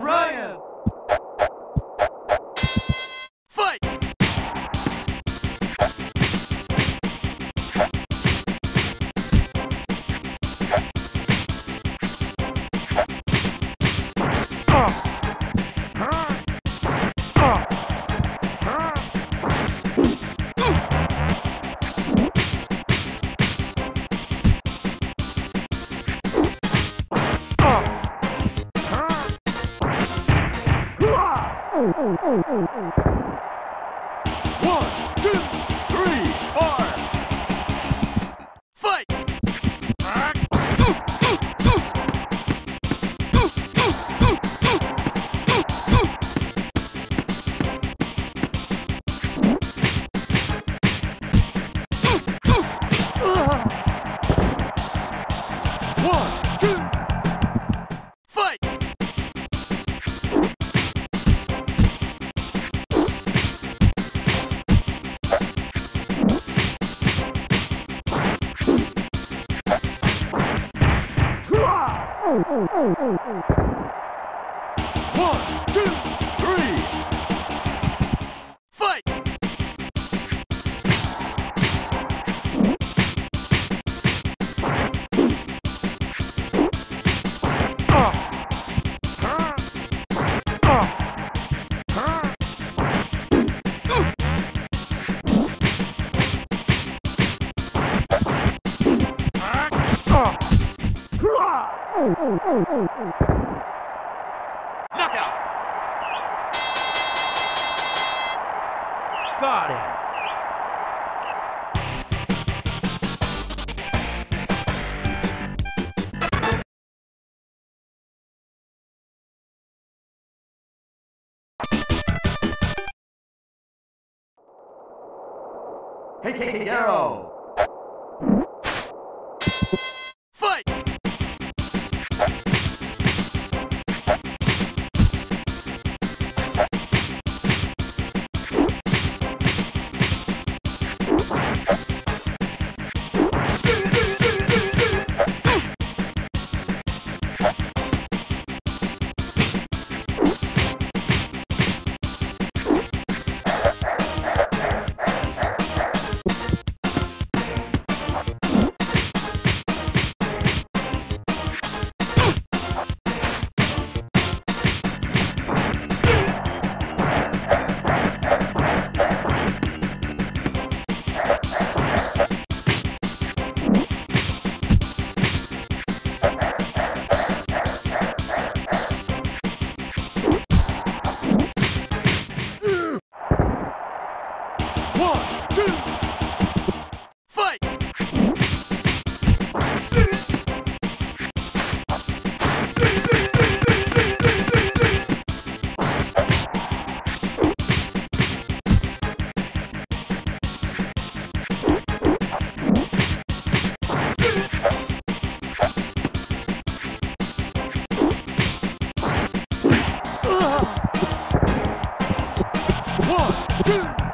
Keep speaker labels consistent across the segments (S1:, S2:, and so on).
S1: run. 嗯嗯嗯 Knockout.
S2: Got it. Hey, hey, hey,
S1: arrow! two.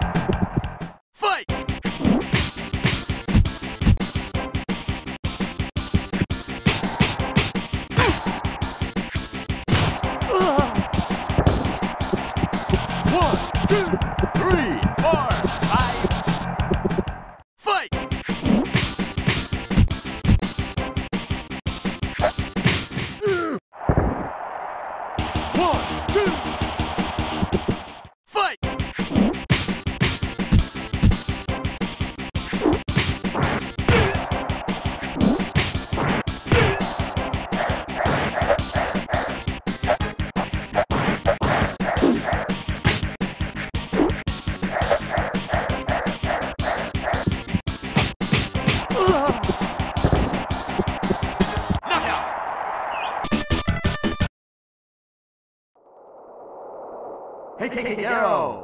S1: Yo!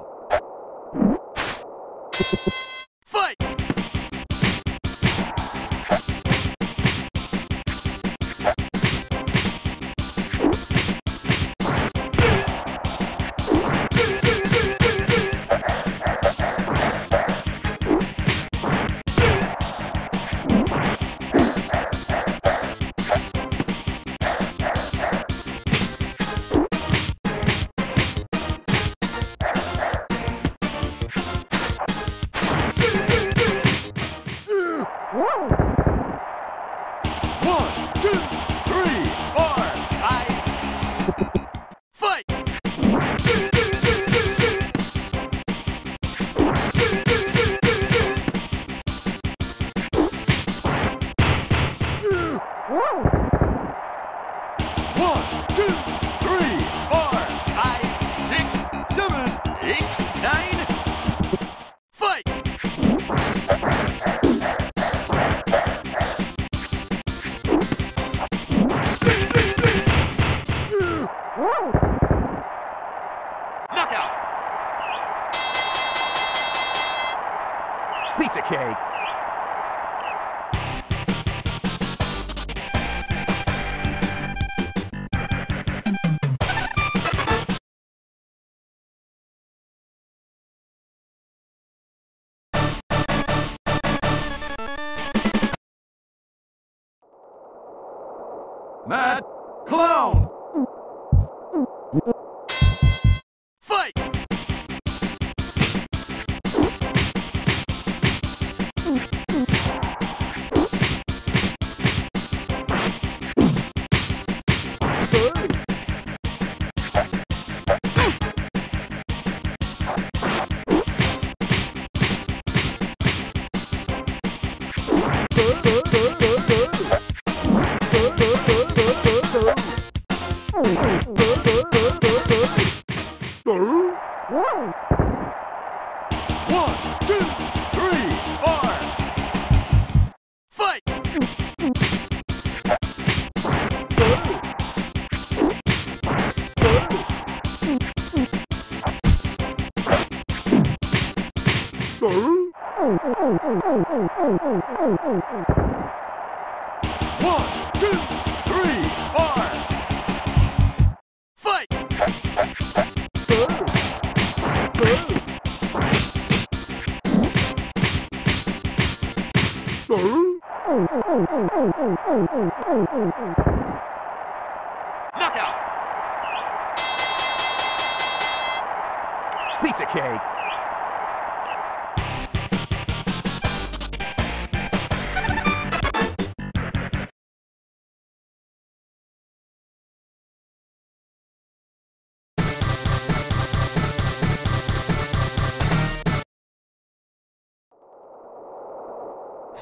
S1: One, two, three, four, five, six, seven, eight, nine. Fight! Knockout!
S2: Pizza cake.
S1: Mad Clown! One, two, three, four. Fight! Knockout!
S2: Pizza cake.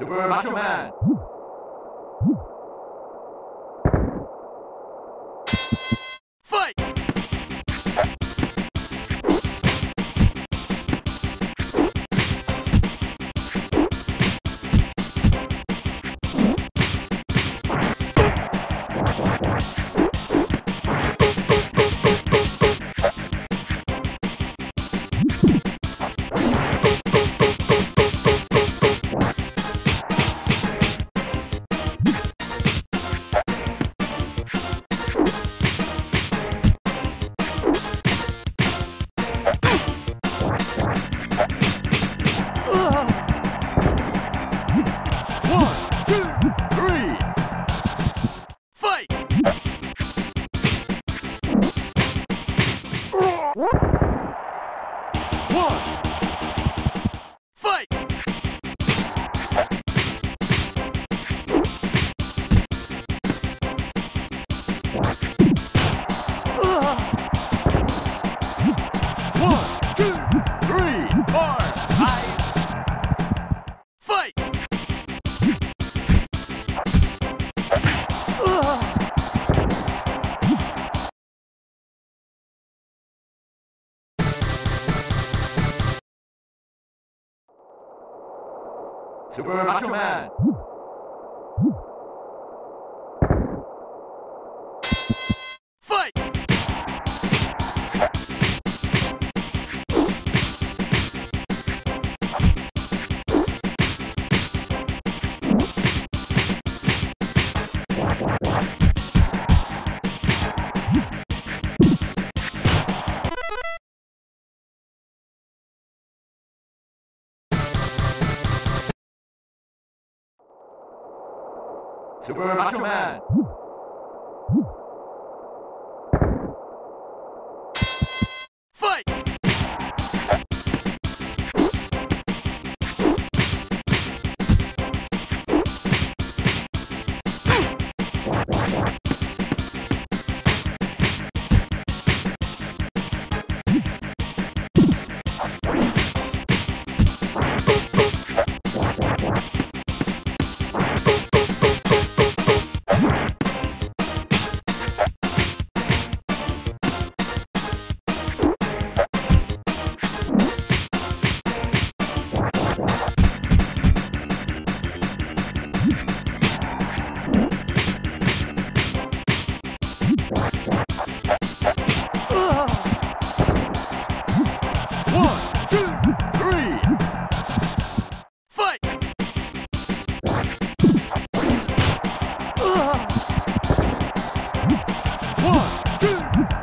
S1: Super Macho Man! One. Super Macho Man.
S2: Super Macho Man.
S1: One, two.